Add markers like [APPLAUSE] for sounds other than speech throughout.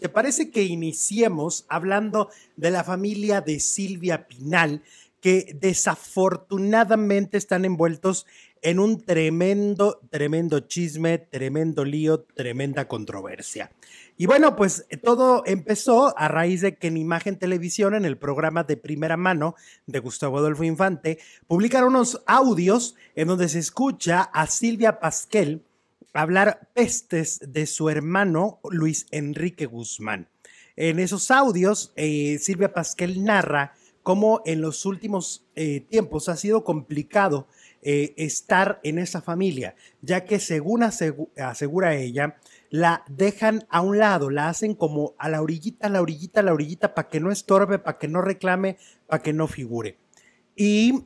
¿te parece que iniciemos hablando de la familia de Silvia Pinal, que desafortunadamente están envueltos en un tremendo, tremendo chisme, tremendo lío, tremenda controversia? Y bueno, pues todo empezó a raíz de que en Imagen Televisión, en el programa de primera mano de Gustavo Adolfo Infante, publicaron unos audios en donde se escucha a Silvia Pasquel hablar pestes de su hermano Luis Enrique Guzmán. En esos audios, eh, Silvia Pasquel narra cómo en los últimos eh, tiempos ha sido complicado eh, estar en esa familia, ya que según asegura ella, la dejan a un lado, la hacen como a la orillita, a la orillita, a la orillita, para que no estorbe, para que no reclame, para que no figure. Y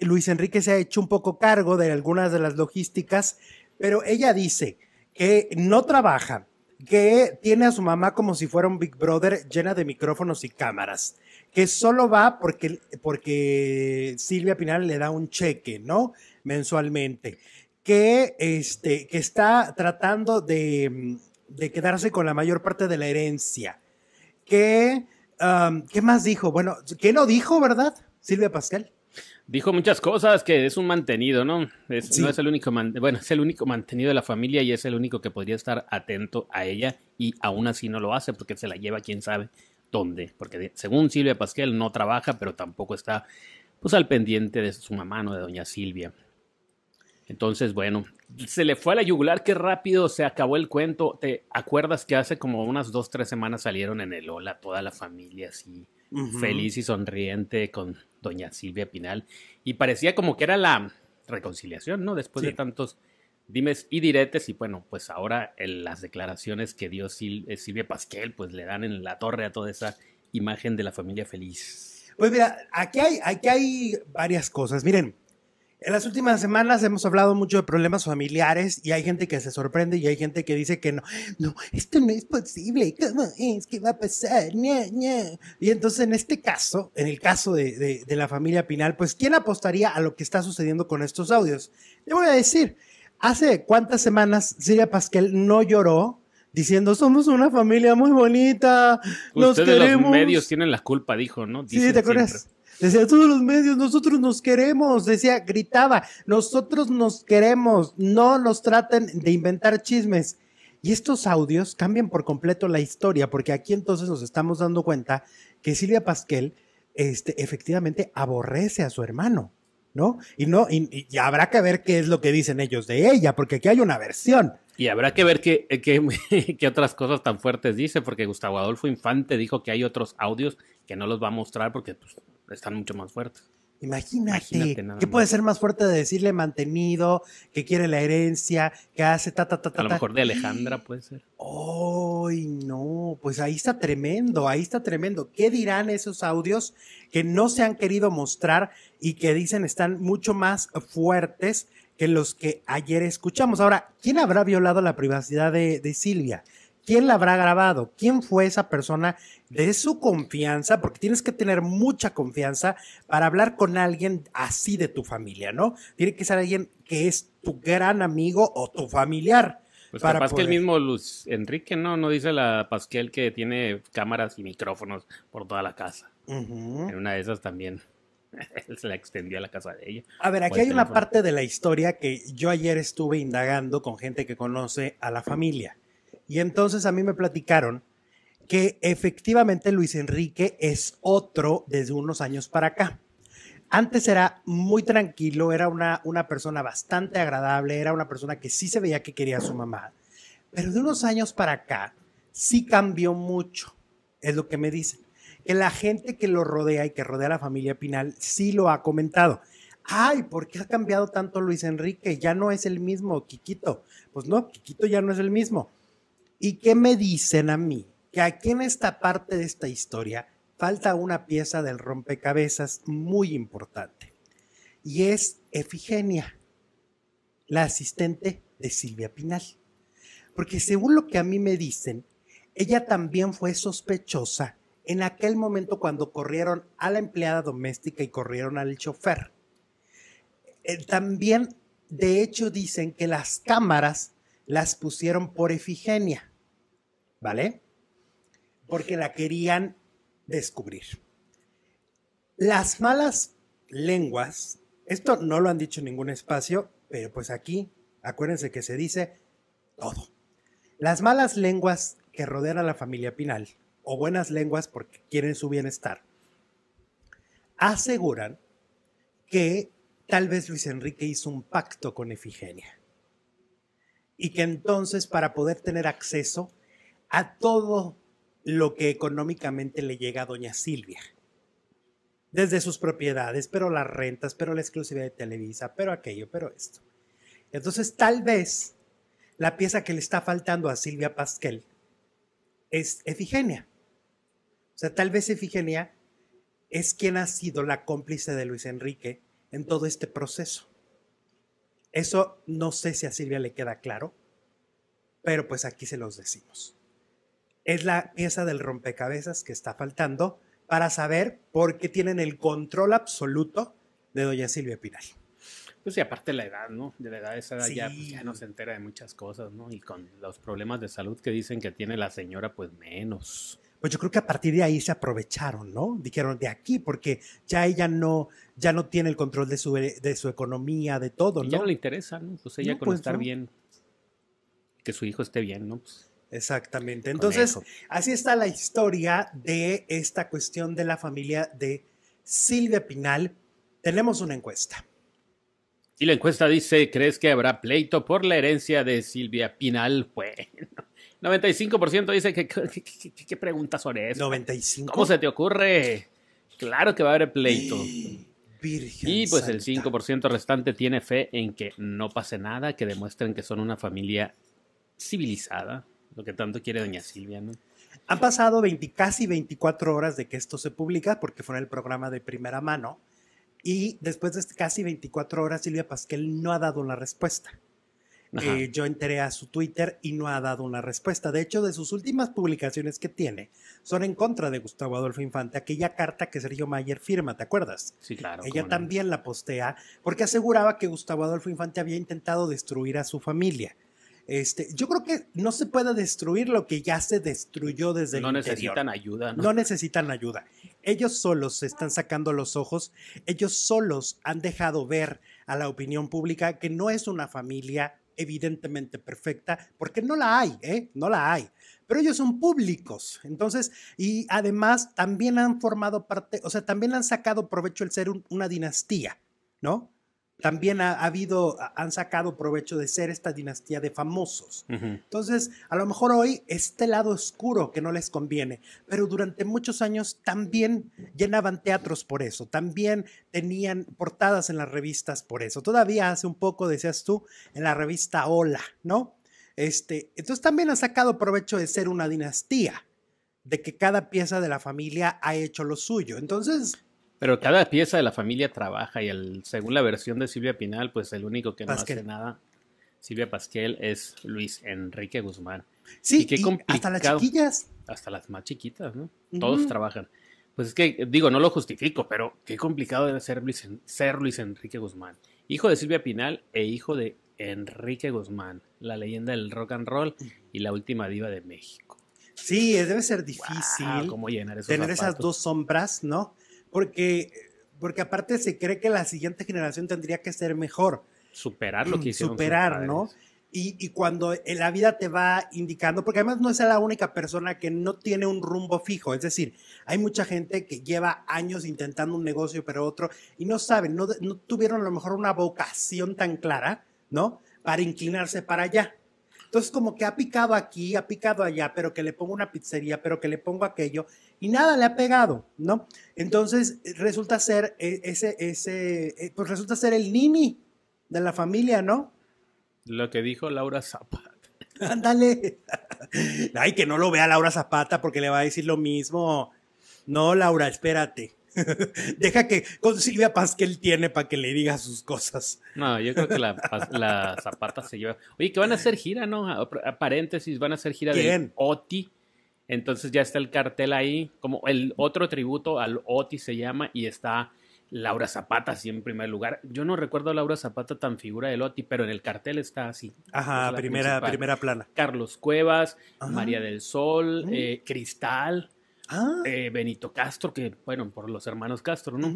Luis Enrique se ha hecho un poco cargo de algunas de las logísticas, pero ella dice que no trabaja, que tiene a su mamá como si fuera un Big Brother llena de micrófonos y cámaras, que solo va porque, porque Silvia Pinal le da un cheque, ¿no? Mensualmente que, este, que está tratando de, quedarse con la mayor parte de la herencia. Que, ¿Qué más dijo? Bueno, ¿qué no dijo, verdad, Silvia Pascal? Dijo muchas cosas, que es un mantenido, ¿no? Es, No es el único, bueno, es el único mantenido de la familia y es el único que podría estar atento a ella y aún así no lo hace porque se la lleva quién sabe dónde. Porque según Silvia Pascal no trabaja, pero tampoco está pues al pendiente de su mamá, ¿no? De doña Silvia. Entonces, bueno, se le fue a la yugular, qué rápido se acabó el cuento. ¿Te acuerdas que hace como unas dos, tres semanas salieron en el Ola toda la familia así, feliz y sonriente con doña Silvia Pinal? Y parecía como que era la reconciliación, ¿no? Después de tantos dimes y diretes, y bueno, pues ahora las declaraciones que dio eh, Silvia Pasquel, pues le dan en la torre a toda esa imagen de la familia feliz. Pues mira, aquí hay, aquí hay varias cosas. Miren, en las últimas semanas hemos hablado mucho de problemas familiares y hay gente que se sorprende y hay gente que dice que no, no, esto no es posible, ¿cómo es? ¿Qué va a pasar? Y entonces en este caso, en el caso de, de, la familia Pinal, pues ¿quién apostaría a lo que está sucediendo con estos audios? Le voy a decir, hace cuántas semanas Silvia Pasquel no lloró diciendo somos una familia muy bonita, nos Ustedes los medios tienen la culpa, dijo, ¿no? sí, ¿te acuerdas? Decía, todos los medios, nosotros nos queremos. Decía, gritaba, nosotros nos queremos. No nos traten de inventar chismes. Y estos audios cambian por completo la historia, porque aquí entonces nos estamos dando cuenta que Silvia Pasquel, este, efectivamente aborrece a su hermano, ¿no? Y no, y, habrá que ver qué es lo que dicen ellos de ella, porque aquí hay una versión. Y habrá que ver qué, qué, [LAUGHS] qué, otras cosas tan fuertes dice, porque Gustavo Adolfo Infante dijo que hay otros audios que no los va a mostrar porque pues, están mucho más fuertes. Imagínate, ¿qué puede ser más fuerte de decirle mantenido, que quiere la herencia, que hace ta, ta, ta, ta? A lo mejor de Alejandra puede ser. ¡Ay, no! Pues ahí está tremendo, ahí está tremendo. ¿Qué dirán esos audios que no se han querido mostrar y que dicen están mucho más fuertes que los que ayer escuchamos? Ahora, ¿quién habrá violado la privacidad de, de Silvia? ¿Quién la habrá grabado? ¿Quién fue esa persona de su confianza? Porque tienes que tener mucha confianza para hablar con alguien así de tu familia, ¿no? Tiene que ser alguien que es tu gran amigo o tu familiar. Pues para que el mismo Luz Enrique, ¿no? No dice la Pasquel que tiene cámaras y micrófonos por toda la casa. En una de esas también [LAUGHS] se la extendió a la casa de ella. A ver, aquí hay una parte de la historia que yo ayer estuve indagando con gente que conoce a la familia. Y entonces a mí me platicaron que efectivamente Luis Enrique es otro desde unos años para acá. Antes era muy tranquilo, era una, una persona bastante agradable, era una persona que sí se veía que quería a su mamá, pero de unos años para acá sí cambió mucho, es lo que me dicen. Que la gente que lo rodea y que rodea a la familia Pinal sí lo ha comentado. Ay, ¿por qué ha cambiado tanto Luis Enrique? Ya no es el mismo, Quiquito. Pues no, Quiquito ya no es el mismo. ¿Y qué me dicen a mí? Que aquí en esta parte de esta historia falta una pieza del rompecabezas muy importante. Y es Efigenia, la asistente de Silvia Pinal. Porque según lo que a mí me dicen, ella también fue sospechosa en aquel momento cuando corrieron a la empleada doméstica y corrieron al chofer. Eh, también, de hecho, dicen que las cámaras las pusieron por Efigenia. ¿Vale? porque la querían descubrir. Las malas lenguas, esto no lo han dicho en ningún espacio, pero pues aquí, acuérdense que se dice todo. Las malas lenguas que rodean a la familia Pinal, o buenas lenguas porque quieren su bienestar, aseguran que tal vez Luis Enrique hizo un pacto con Efigenia. Y que entonces para poder tener acceso a todo lo que económicamente le llega a doña Silvia, desde sus propiedades, pero las rentas, pero la exclusividad de Televisa, pero aquello, pero esto. Entonces tal vez la pieza que le está faltando a Silvia Pasquel es Efigenia. O sea, tal vez Efigenia es quien ha sido la cómplice de Luis Enrique en todo este proceso. Eso no sé si a Silvia le queda claro, pero pues aquí se los decimos. Es la pieza del rompecabezas que está faltando para saber por qué tienen el control absoluto de doña Silvia Pinal. Pues sí, aparte la edad, ¿no? De la edad esa edad ya, pues, ya no se entera de muchas cosas, ¿no? Y con los problemas de salud que dicen que tiene la señora, pues menos. Pues yo creo que a partir de ahí se aprovecharon, ¿no? Dijeron de aquí, porque ya ella no, ya no tiene el control de su, de su economía, de todo, ¿no? ya no le interesa, ¿no? Pues ella con pues estar bien, que su hijo esté bien, ¿no? Pues Exactamente. Entonces, así está la historia de esta cuestión de la familia de Silvia Pinal. Tenemos una encuesta. Y la encuesta dice, ¿crees que habrá pleito por la herencia de Silvia Pinal? [LAUGHS] Bueno, 95% dice que, ¿qué preguntas son esas? 95. ¿Cómo se te ocurre? Claro que va a haber pleito. Virgen y pues el 5% restante tiene fe en que no pase nada, que demuestren que son una familia civilizada, lo que tanto quiere doña Silvia, ¿no? Han pasado 20, casi 24 horas de que esto se publica, porque fue en el programa de primera mano. Y después de casi 24 horas, Silvia Pasquel no ha dado una respuesta. Eh, yo enteré a su Twitter y no ha dado una respuesta. De hecho, de sus últimas publicaciones que tiene son en contra de Gustavo Adolfo Infante, aquella carta que Sergio Mayer firma, ¿te acuerdas? Sí, claro. Ella también la postea porque aseguraba que Gustavo Adolfo Infante había intentado destruir a su familia. Este, yo creo que no se puede destruir lo que ya se destruyó desde el interior. No necesitan ayuda, ¿no? No necesitan ayuda. Ellos solos se están sacando los ojos, ellos solos han dejado ver a la opinión pública que no es una familia evidentemente perfecta, porque no la hay, ¿eh? No la hay. Pero ellos son públicos, entonces, y además también han formado parte, o sea, también han sacado provecho el ser una dinastía, ¿no? También ha, habido, han sacado provecho de ser esta dinastía de famosos. Entonces, a lo mejor hoy este lado oscuro que no les conviene, pero durante muchos años también llenaban teatros por eso, también tenían portadas en las revistas por eso. Todavía hace un poco, decías tú, en la revista Hola, ¿no? Este, entonces también han sacado provecho de ser una dinastía, de que cada pieza de la familia ha hecho lo suyo. Entonces, pero cada pieza de la familia trabaja y el, según la versión de Silvia Pinal, pues el único que no hace nada, Silvia Pasquel, es Luis Enrique Guzmán. Sí, y hasta las chiquillas. Hasta las más chiquitas, ¿no? Todos trabajan. Pues es que, digo, no lo justifico, pero qué complicado debe ser Luis, ser Luis Enrique Guzmán. Hijo de Silvia Pinal e hijo de Enrique Guzmán, la leyenda del rock and roll y la última diva de México. Sí, debe ser difícil ¿cómo llenar tener esas dos sombras, ¿no? Porque, porque aparte se cree que la siguiente generación tendría que ser mejor. Superar lo que hicieron. Superar, ¿no? Y, y, cuando la vida te va indicando, porque además no es la única persona que no tiene un rumbo fijo, es decir, hay mucha gente que lleva años intentando un negocio pero otro y no saben, no, no tuvieron a lo mejor una vocación tan clara, ¿no? Para inclinarse para allá. Entonces, como que ha picado aquí, ha picado allá, pero que le pongo una pizzería, pero que le pongo aquello, y nada le ha pegado, ¿no? Entonces, resulta ser e, ese, ese, eh, pues resulta ser el nini de la familia, ¿no? Lo que dijo Laura Zapata. [LAUGHS] Ándale. Ay, que no lo vea Laura Zapata porque le va a decir lo mismo. No, Laura, espérate. [LAUGHS] Deja que con Silvia Pasquel tiene para que le diga sus cosas. No, yo creo que la, Zapata se lleva. Oye, que van a hacer gira, ¿no? A, paréntesis, van a hacer gira de Oti. Entonces ya está el cartel ahí, como el otro tributo al Oti se llama, y está Laura Zapata, sí, en primer lugar. Yo no recuerdo a Laura Zapata tan figura de Loti, pero en el cartel está así. Ajá, primera, primera plana. Carlos Cuevas, María del Sol, mm. eh, Cristal. Ah. Eh, Benito Castro, que bueno, por los hermanos Castro, ¿no?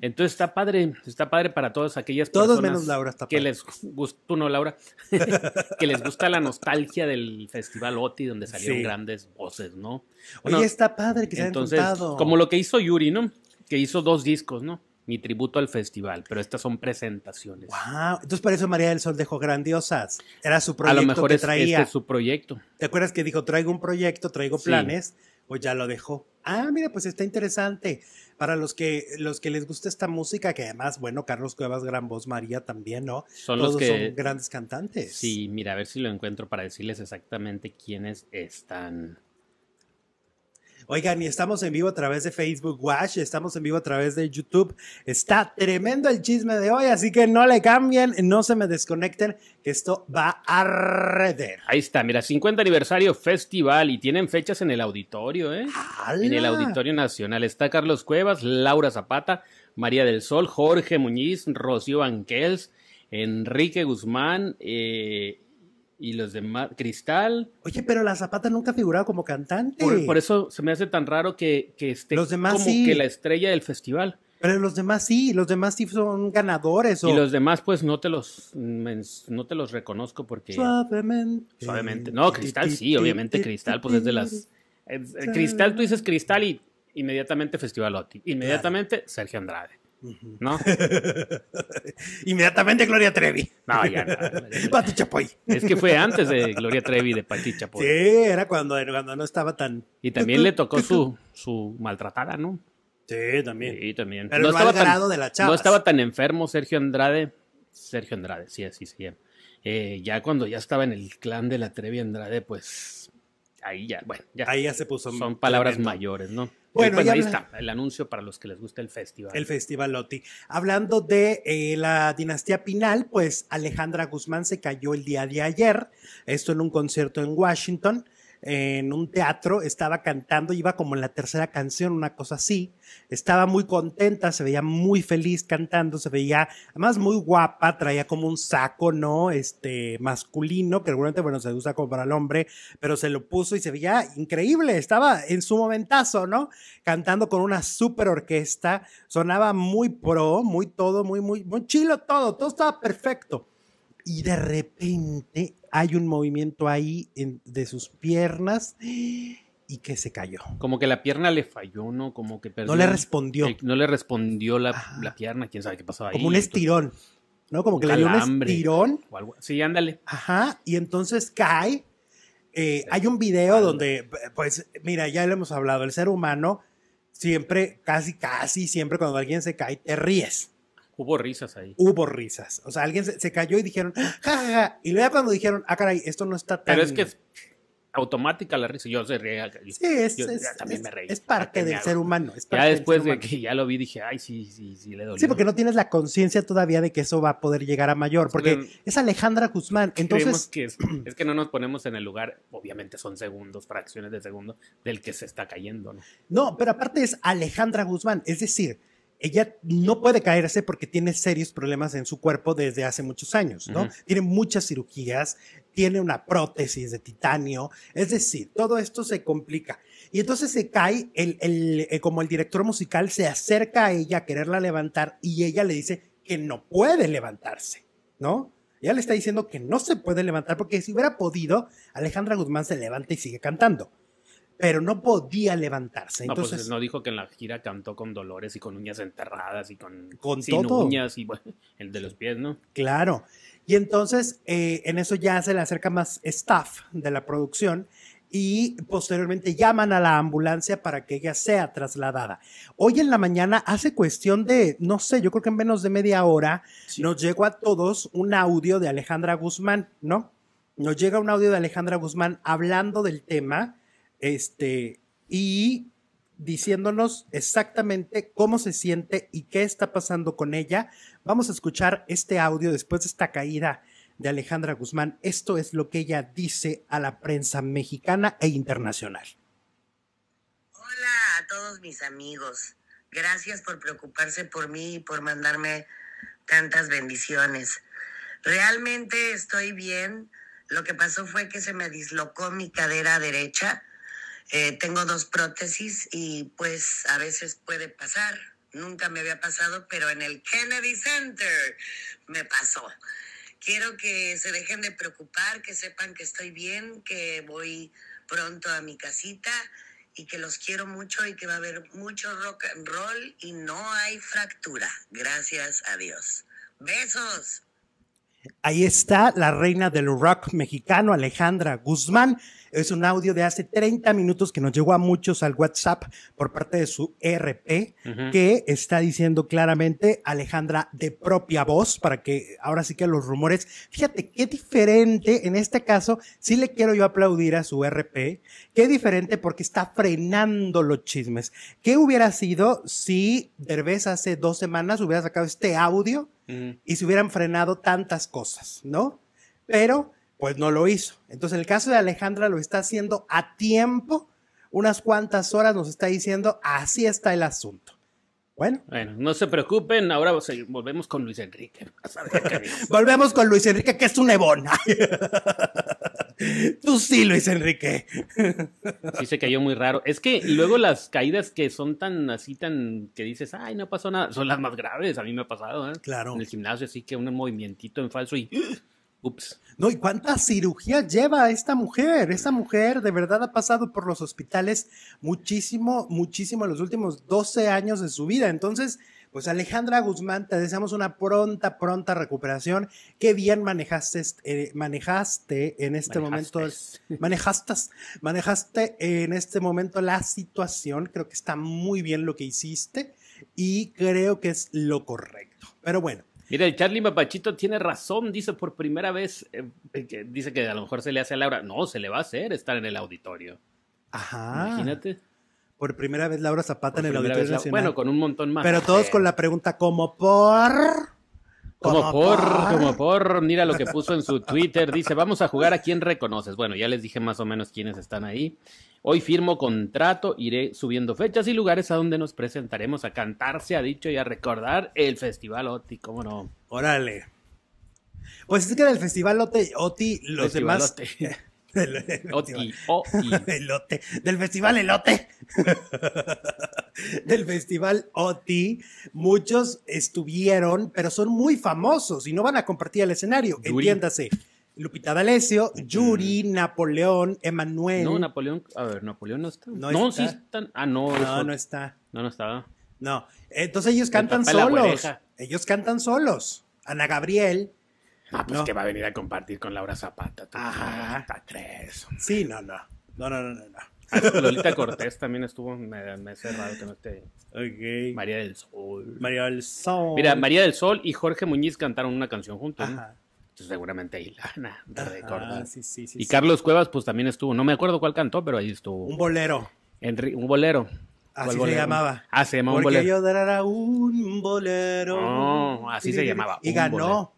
Entonces está padre, está padre para todas aquellas Todos menos Laura está que les gusta, tú no Laura, [LAUGHS] que les gusta la nostalgia del Festival OTI donde salieron grandes voces, ¿no? Oye, está padre que se entonces, Como lo que hizo Yuri, ¿no? Que hizo dos discos, ¿no? Mi tributo al festival, pero estas son presentaciones. Wow, entonces por eso María del Sol dejó grandiosas. Era su proyecto. A lo mejor que traía. Este su proyecto. ¿Te acuerdas que dijo traigo un proyecto, traigo planes? O ya lo dejó. Ah, mira, pues está interesante. Para los que, los que les gusta esta música, que además, bueno, Carlos Cuevas, gran voz, María también, ¿no? Son los que, son grandes cantantes. Sí, mira, a ver si lo encuentro para decirles exactamente quiénes están. Oigan, y estamos en vivo a través de Facebook Watch, estamos en vivo a través de YouTube. Está tremendo el chisme de hoy, así que no le cambien, no se me desconecten, que esto va a arder. Ahí está, mira, 50 aniversario festival y tienen fechas en el auditorio, ¿eh? En el Auditorio Nacional. Está Carlos Cuevas, Laura Zapata, María del Sol, Jorge Muñiz, Rocío Banquels, Enrique Guzmán, eh, y los demás, Cristal. Oye, pero la Zapata nunca ha figurado como cantante. Por, eso se me hace tan raro que, que esté los demás como que la estrella del festival. Pero los demás sí, los demás sí son ganadores. Y los demás, pues no te los no te los reconozco porque. Suavemente. Suavemente. No, Cristal sí, obviamente Cristal, pues es de las. Cristal, tú dices Cristal y inmediatamente Festival Oti. Inmediatamente Sergio Andrade. ¿No? [LAUGHS] Inmediatamente Gloria Trevi. No, ya Pati Chapoy. Es que fue antes de Gloria Trevi de Pati Chapoy. Sí, era cuando, cuando no estaba tan. Y también le tocó su, su maltratada, ¿no? Sí, también. Sí, también. Pero no, estaba tan, de la no estaba tan enfermo Sergio Andrade. Sergio Andrade, sí, así se llama. Eh, ya cuando ya estaba en el clan de la Trevi Andrade, pues ahí ya, bueno, ya. Ahí ya se puso. Son palabras mayores, ¿no? Bueno, ahí está el anuncio para los que les gusta el festival. El Festival Loti. Hablando de eh, la dinastía Pinal, pues Alejandra Guzmán se cayó el día de ayer, esto en un concierto en Washington en un teatro, estaba cantando, iba como en la tercera canción, una cosa así. Estaba muy contenta, se veía muy feliz cantando, se veía además muy guapa, traía como un saco, ¿no? Este masculino, que seguramente, bueno, se usa como para el hombre, pero se lo puso y se veía increíble, estaba en su momentazo, ¿no? Cantando con una super orquesta, sonaba muy pro, muy todo, muy, muy, muy chilo todo, todo estaba perfecto y de repente hay un movimiento ahí de sus piernas y que se cayó. Como que la pierna le falló, ¿no? Como que No le respondió. no le respondió la, pierna, quién sabe qué pasó ahí. Como un estirón, ¿no? Como que le dio un estirón. Sí, ándale. Ajá, y entonces cae. Eh, hay un video donde, pues, mira, ya lo hemos hablado, el ser humano siempre, casi, casi siempre cuando alguien se cae, te ríes. Hubo risas ahí. Hubo risas. O sea, alguien se, cayó y dijeron, ja, Y luego cuando dijeron, ah, caray, esto no está tan. Pero es que es automática la risa. Yo se reía. Sí, es, también me reí. Es parte del ser humano. ya después de que ya lo vi, dije, ay, sí, sí, sí, le dolió. Sí, porque no tienes la conciencia todavía de que eso va a poder llegar a mayor. Porque es Alejandra Guzmán. Entonces. Que es, es, que no nos ponemos en el lugar, obviamente son segundos, fracciones de segundo, del que se está cayendo, ¿no? No, pero aparte es Alejandra Guzmán. Es decir ella no puede caerse porque tiene serios problemas en su cuerpo desde hace muchos años, ¿no? Tiene muchas cirugías, tiene una prótesis de titanio, es decir, todo esto se complica. Y entonces se cae, el, el, como el director musical se acerca a ella a quererla levantar y ella le dice que no puede levantarse, ¿no? Ella le está diciendo que no se puede levantar porque si hubiera podido, Alejandra Guzmán se levanta y sigue cantando pero no podía levantarse. No, pues, Entonces, no dijo que en la gira cantó con dolores y con uñas enterradas y con, con todo. uñas y bueno, [LAUGHS] el de los pies, ¿no? Claro. Y entonces eh, en eso ya se le acerca más staff de la producción y posteriormente llaman a la ambulancia para que ella sea trasladada. Hoy en la mañana, hace cuestión de, no sé, yo creo que en menos de media hora, nos llegó a todos un audio de Alejandra Guzmán, ¿no? Nos llega un audio de Alejandra Guzmán hablando del tema este, y diciéndonos exactamente cómo se siente y qué está pasando con ella. Vamos a escuchar este audio después de esta caída de Alejandra Guzmán. Esto es lo que ella dice a la prensa mexicana e internacional. Hola a todos mis amigos. Gracias por preocuparse por mí y por mandarme tantas bendiciones. Realmente estoy bien. Lo que pasó fue que se me dislocó mi cadera derecha. Eh, tengo dos prótesis y pues a veces puede pasar. Nunca me había pasado, pero en el Kennedy Center me pasó. Quiero que se dejen de preocupar, que sepan que estoy bien, que voy pronto a mi casita y que los quiero mucho y que va a haber mucho rock and roll y no hay fractura. Gracias a Dios. Besos. Ahí está la reina del rock mexicano, Alejandra Guzmán. Es un audio de hace 30 minutos que nos llegó a muchos al WhatsApp por parte de su RP, que está diciendo claramente Alejandra de propia voz, para que ahora sí que los rumores, fíjate qué diferente, en este caso, sí le quiero yo aplaudir a su RP, qué diferente porque está frenando los chismes. ¿Qué hubiera sido si Derbez hace dos semanas hubiera sacado este audio y se hubieran frenado tantas cosas, ¿no? Pero pues no lo hizo. Entonces el caso de Alejandra lo está haciendo a tiempo, unas cuantas horas nos está diciendo, así está el asunto. Bueno. Bueno, no se preocupen, ahora volvemos con Luis Enrique. [LAUGHS] [LAUGHS] volvemos con Luis Enrique, que es un ebón. [LAUGHS] Tú sí, Luis Enrique. Sí, se cayó muy raro. Es que luego las caídas que son tan así, tan que dices, ay, no pasó nada, son las más graves. A mí me ha pasado, ¿eh? Claro. En el gimnasio, así que un movimientito en falso y Ups. No, ¿y cuánta cirugía lleva esta mujer? Esta mujer de verdad ha pasado por los hospitales muchísimo, muchísimo en los últimos 12 años de su vida. Entonces, pues Alejandra Guzmán, te deseamos una pronta, pronta recuperación. Qué bien manejaste, eh, manejaste en este momento, manejaste, manejaste en este momento la situación. Creo que está muy bien lo que hiciste y creo que es lo correcto. Pero bueno, Mira, el Charlie Mapachito tiene razón, dice por primera vez, eh, dice que a lo mejor se le hace a Laura. No, se le va a hacer estar en el auditorio. Ajá. Imagínate. Por primera vez Laura Zapata en el Auditorio Nacional. Bueno, con un montón más. Pero todos con la pregunta, ¿cómo por? Como por, como por, mira lo que puso en su Twitter, dice, vamos a jugar a quién reconoces. Bueno, ya les dije más o menos quiénes están ahí. Hoy firmo contrato, iré subiendo fechas y lugares a donde nos presentaremos a cantar, se ha dicho, y a recordar el Festival OTI, ¿cómo no? Órale. Pues es que del Festival OTI, OTI los demás... Oti, Oti. [LAUGHS] Elote. Del Festival Elote. [LAUGHS] del Festival OTI, muchos estuvieron, pero son muy famosos y no van a compartir el escenario. Entiéndase. Lupita D'Alessio, Yuri, Napoleón, Emanuel. No, Napoleón, a ver, Napoleón no está. No, sí están. Ah, no. No, no está. No, no estaba. No. Entonces ellos cantan solos. Ellos cantan solos. Ana Gabriel. Ah, pues que va a venir a compartir con Laura Zapata. Ajá. tres. Sí, no, no. No, no, no, no. Ah, Lolita Cortés también estuvo, me, me cerrado que no esté. Ok. María del Sol. María del Sol. Mira, María del Sol y Jorge Muñiz cantaron una canción juntos. Ajá seguramente ahí la van Sí, sí, sí, y Carlos Cuevas, pues también estuvo. No me acuerdo cuál cantó, pero ahí estuvo. Un bolero. un bolero. Así se llamaba. Ah, se llamaba un bolero. Porque yo dará un bolero. No, así se llamaba. Y ganó.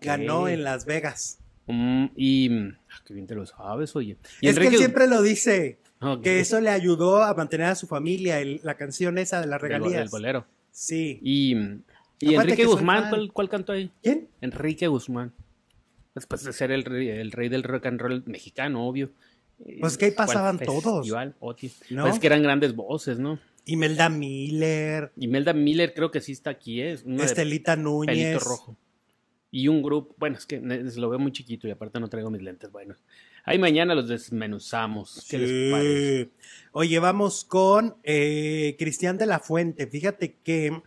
Ganó en Las Vegas. Mm, y. Ah, qué bien te lo sabes, oye. es que él siempre lo dice. Que eso le ayudó a mantener a su familia, la canción esa de las regalías. El, bolero. Sí. Y, y Enrique Guzmán, ¿cuál, ¿cuál, cantó ahí? ¿Quién? Enrique Guzmán. Después de ser el rey, el rey del rock and roll mexicano, obvio. Pues que ahí pasaban todos. Igual, ¿No? Pues que eran grandes voces, ¿no? Imelda Miller. Imelda Miller creo que sí está aquí, ¿eh? es. Estelita Núñez. Pelito rojo. Y un grupo, bueno, es que lo veo muy chiquito y aparte no traigo mis lentes buenos. Ahí mañana los desmenuzamos. ¿Qué les parece? Oye, vamos con eh, Cristian de la Fuente. Fíjate que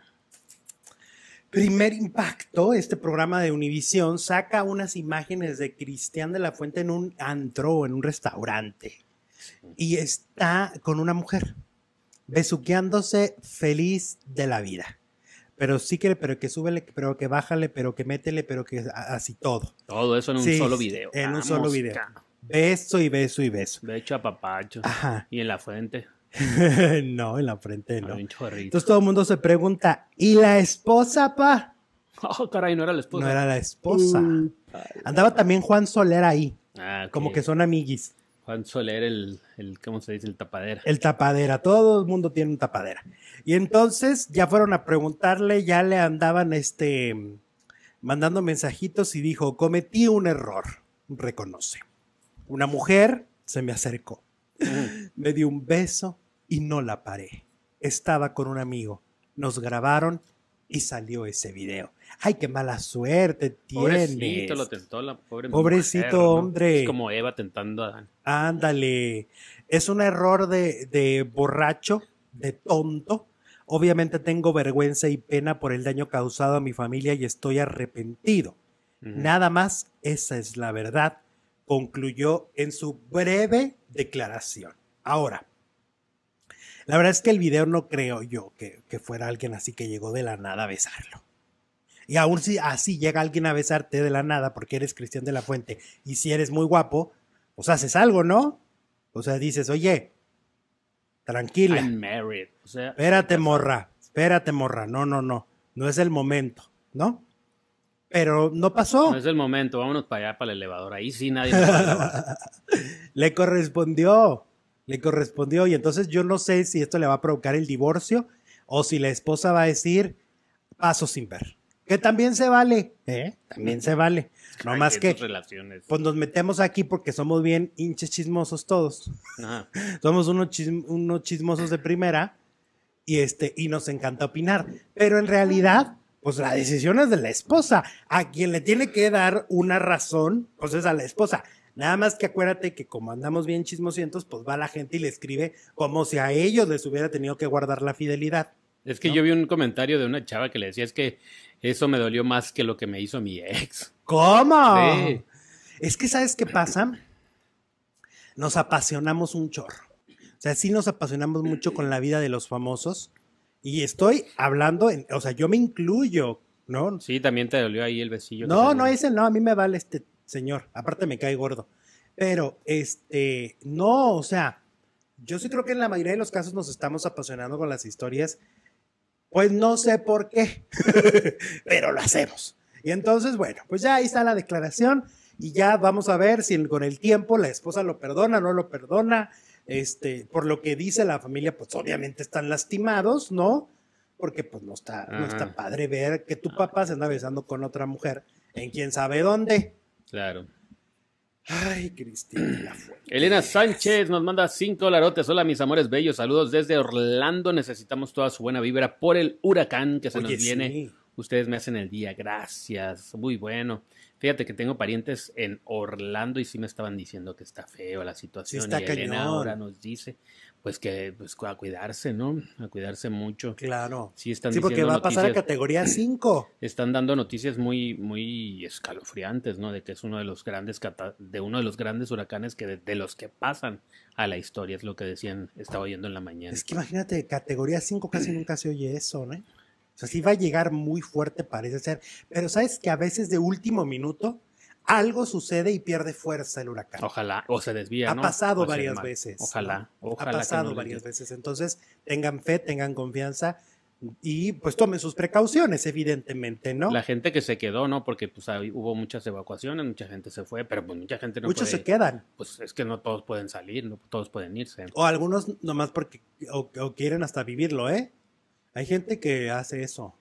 Primer Impacto, este programa de Univisión, saca unas imágenes de Cristian de la Fuente en un antro, en un restaurante. Y está con una mujer, besuqueándose feliz de la vida. Pero sí que, pero que súbele, pero que bájale, pero que métele, pero que así todo. Todo eso en un solo video. En un solo video. Beso y beso y beso. Hecho a papacho. Ajá. Y en la fuente. [LAUGHS] no, en la frente no. Entonces todo el mundo se pregunta, ¿y la esposa, pa? Oh, caray, no era la esposa. No era la esposa. Andaba también Juan Soler ahí. Ah, Como que son amiguis. Juan Soler, el, el, ¿cómo se dice? El tapadera. El tapadera, todo el mundo tiene un tapadera. Y entonces ya fueron a preguntarle, ya le andaban este mandando mensajitos y dijo, cometí un error, reconoce. Una mujer se me acercó, me dio un beso y no la paré. Estaba con un amigo, nos grabaron y salió ese video. Ay, qué mala suerte tienes. Pobrecito, lo tentó la pobre Pobrecito mujer, ¿no? hombre. Es como Eva tentando a Adán. Ándale. Es un error de, de borracho, de tonto. Obviamente tengo vergüenza y pena por el daño causado a mi familia y estoy arrepentido. Nada más, esa es la verdad, concluyó en su breve declaración. Ahora, la verdad es que el video no creo yo que, que fuera alguien así que llegó de la nada a besarlo. Y aún si así llega alguien a besarte de la nada porque eres Cristian de la Fuente y si eres muy guapo, pues haces algo, ¿no? O sea, dices, oye, tranquila. I'm married. O sea, Espérate, morra. Espérate, morra. No, no, no. No es el momento, ¿no? Pero no pasó. no es el momento, vámonos para allá, para el elevador. Ahí sí nadie va a [LAUGHS] le correspondió. Le correspondió. Y entonces yo no sé si esto le va a provocar el divorcio o si la esposa va a decir paso sin ver. Que también se vale. ¿eh? También se vale. [LAUGHS] No Ay, más que relaciones. pues nos metemos aquí porque somos bien hinches chismosos todos. Ajá. [LAUGHS] Somos unos, chism- unos chismosos de primera y, este, y nos encanta opinar. Pero en realidad, pues la decisión es de la esposa. A quien le tiene que dar una razón, pues es a la esposa. Nada más que acuérdate que como andamos bien chismosientos, pues va la gente y le escribe como si a ellos les hubiera tenido que guardar la fidelidad. Es que ¿no? yo vi un comentario de una chava que le decía, es que eso me dolió más que lo que me hizo mi ex. ¿Cómo? Sí. Es que, ¿sabes qué pasa? Nos apasionamos un chorro. O sea, sí nos apasionamos mucho con la vida de los famosos. Y estoy hablando, en- o sea, yo me incluyo, ¿no? Sí, también te dolió ahí el besillo. No, no, ese no, a mí me vale este señor. Aparte me cae gordo. Pero, este, no, o sea, yo sí creo que en la mayoría de los casos nos estamos apasionando con las historias. Pues no sé por qué, [LAUGHS] pero lo hacemos. Y entonces, bueno, pues ya ahí está la declaración y ya vamos a ver si con el tiempo la esposa lo perdona, no lo perdona. Este, por lo que dice la familia, pues obviamente están lastimados, ¿no? Porque pues no está, no está padre ver que tu papá se anda besando con otra mujer en quién sabe dónde. Claro. Ay, Cristina. Elena Sánchez nos manda cinco dolarotes. Hola, mis amores bellos. Saludos desde Orlando. Necesitamos toda su buena vibra por el huracán que se Oye, nos viene. sí. Ustedes me hacen el día. Gracias. Muy bueno. Fíjate que tengo parientes en Orlando y sí me estaban diciendo que está feo la situación. Sí está y Elena cañón. ahora nos dice, pues que pues a cuidarse, ¿no? A cuidarse mucho. Claro. Sí están Sí, porque va a pasar a categoría 5. [CLEARS THROAT] están dando noticias muy, muy escalofriantes, ¿no? De que es uno de los grandes de uno de los grandes huracanes que de, de los que pasan a la historia, es lo que decían, estaba oyendo en la mañana. Es que imagínate, categoría 5 casi nunca se oye eso, ¿no? O sea, sí va a llegar muy fuerte, parece ser. Pero sabes que a veces de último minuto algo sucede y pierde fuerza el huracán. Ojalá, o se desvía, ha ¿no? pasado O varias veces. Ojalá, ¿no? ojalá. Ha pasado no varias veces. Entonces, tengan fe, tengan confianza y pues tomen sus precauciones, evidentemente, ¿no? La gente que se quedó, ¿no? Porque pues ahí hubo muchas evacuaciones, mucha gente se fue, pero pues mucha gente no Muchos puede- se quedan. Pues es que no todos pueden salir, no todos pueden irse. O algunos nomás porque o, o quieren hasta vivirlo, ¿eh? Hay gente que hace eso.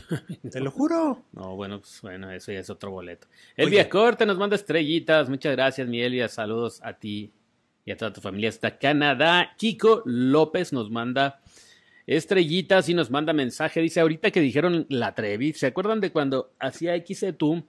[LAUGHS] Te lo juro. No, bueno, pues bueno, eso ya es otro boleto. Oye. Elvia Corte nos manda estrellitas. Muchas gracias, mi Elvia. Saludos a ti y a toda tu familia hasta Canadá. Kiko López nos manda estrellitas y nos manda mensaje. Dice, ahorita que dijeron la Trevi, ¿se acuerdan de cuando hacía XETU?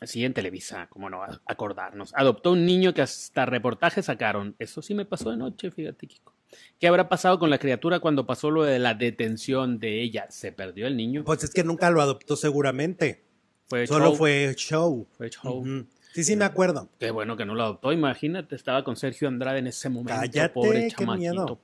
Así en Televisa, como no, acordarnos. Adoptó un niño que hasta reportaje sacaron. Eso sí me pasó de noche, fíjate, Kiko. ¿Qué habrá pasado con la criatura cuando pasó lo de la detención de ella? ¿Se perdió el niño? Pues es que nunca lo adoptó seguramente. Fue Solo show. fue show. Fue show. Sí, sí, me acuerdo. Qué bueno que no lo adoptó. Imagínate, estaba con Sergio Andrade en ese momento. Cállate, pobre qué chamaquito. miedo.